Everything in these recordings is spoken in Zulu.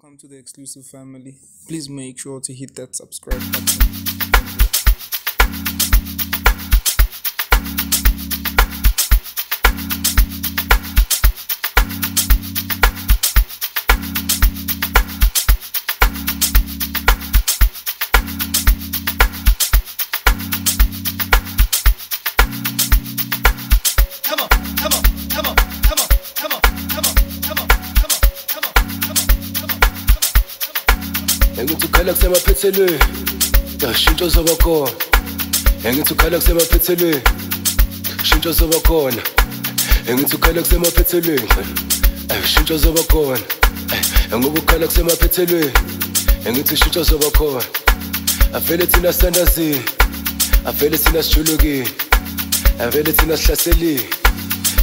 Welcome to the exclusive family. Please make sure to hit that subscribe button. Engithi ukhala kusemaphethelweni yashintsho zoba khona. Engithi ukhala kusemaphethelweni shintsho zoba khona. Engithi ukhala kusemaphethelweni shintsho zoba khona. Ngoba ukhala kusemaphethelweni engithi shintsho zoba khona. Avele thina sithandazini avele thina sijulukile avele thina sihlaselile.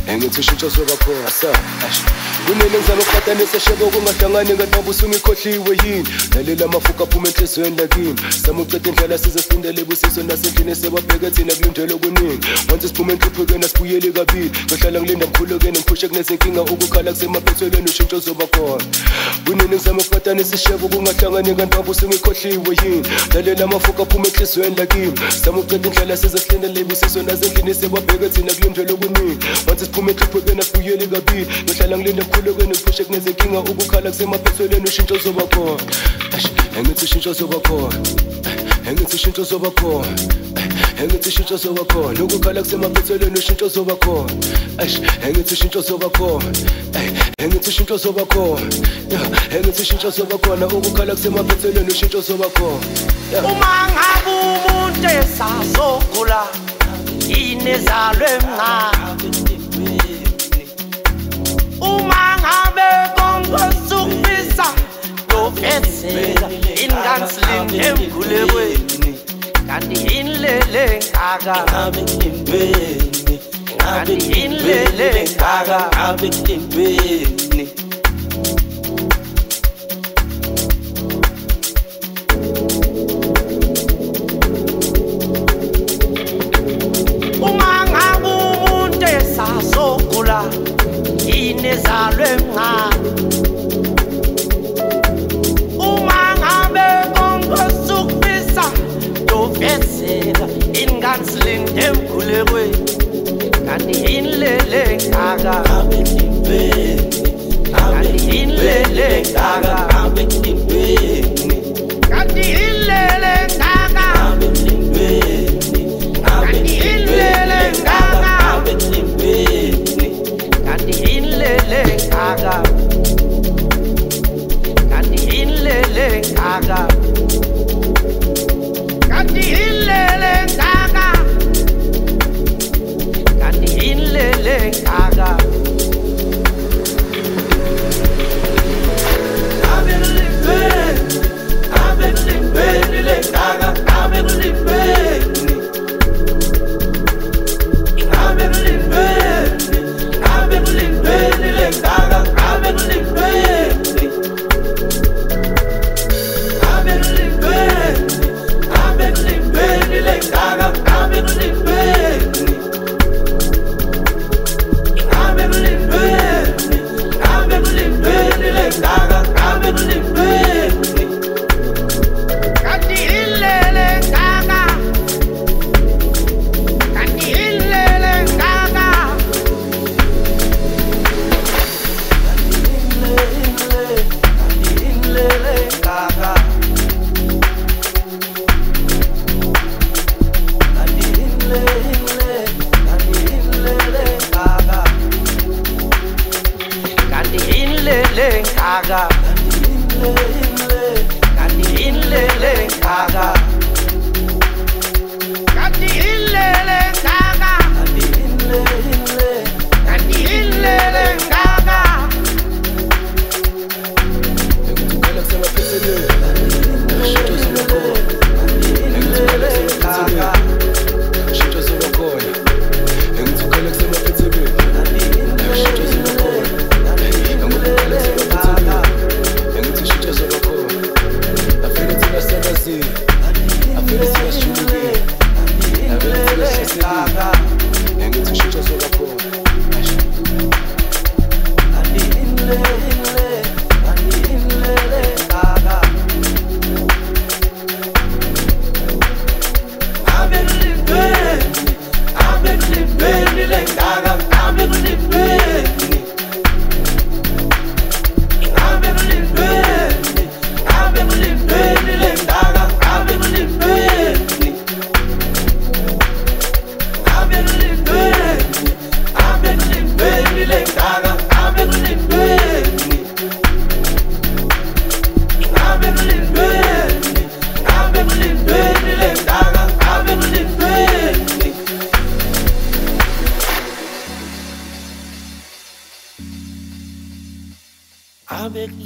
Engithi ushintsho zoba khona. Sa ash. kunini ngizama ukuqatanisa shebo kungahlangani ngatamba usungikhohliwe yini? Lalela amafuka aphuma enhliziyweni lakini. Sama uceda indlela size sifundele busiso nasendlini sebabheke thina kulindele okuningi. Once siphume enhluphekeni asibuyeli kabili. Ngihlala ngilinda mkhulukeni ngiphushe kunezinkinga ukukhala kusemaphethelweni ushintsho zoba khona. Kunini ngizama ukuqatanisa ishebo kungahlangani ngatamba usungikhohliwe yini? Lalela amafuka aphuma enhliziyweni lakini. Sama uceda indlela size sifundele busiso nasendlini sebabheke thina kulindele okuningi. Once siphume enhluphekeni asibuyeli kabili. Ngihlala ngilinda mkhulukeni ngiphushe kunezinkinga ukukhala kusemaphethelweni ushintsho zoba khona. Eish, engithi ushintsho zoba khona. Eh, engithi ushintsho zoba khona. Eh, engithi ushintsho zoba khona. Ukukhala kusemaphethelweni ushintsho zoba khona. Eish, engithi ushintsho zoba khona. Eh, engithi ushintsho zoba khona. Yeah, engithi ushintsho zoba khona. Ukukhala kusemaphethelweni ushintsho zoba khona. Yeah. uma ngabe umuntu esazogula inezalwe mncane phansi emgulekweni. Kanti inilele ngaka ngabe intweni ngabe inilele ngaka ngabe intweni uma ngabe umuntu esasogula yini ezalwe ngayo etsela ini kanti silinde emkhulekweni kanti yini lele ngaka kanti yini lele ngaka. I praga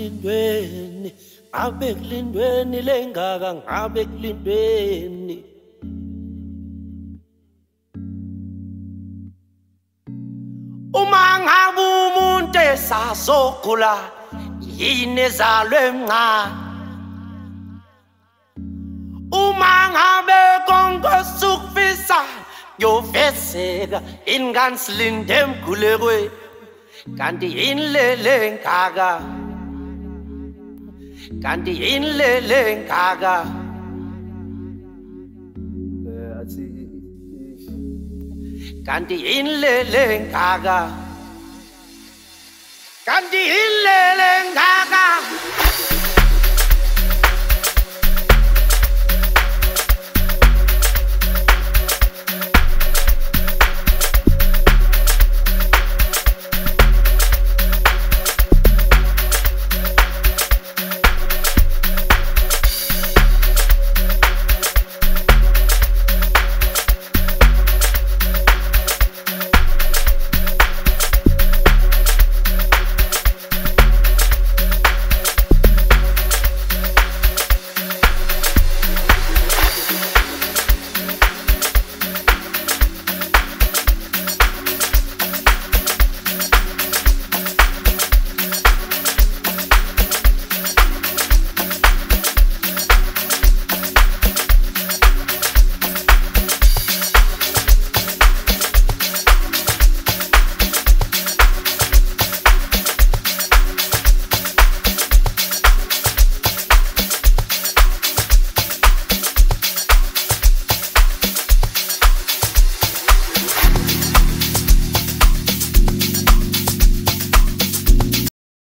kulindweni ngabe kulindweni lengaka ngabe kulindweni uma ngabe umuntu esasogula yini ezalwe mncane uma ngabe konke sukufisa yoveseka ingani silinde emgulekweni kanti yini lele ngaka? Kanti yini lele ngaka kanti yini lele ngaka kanti yini lele ngaka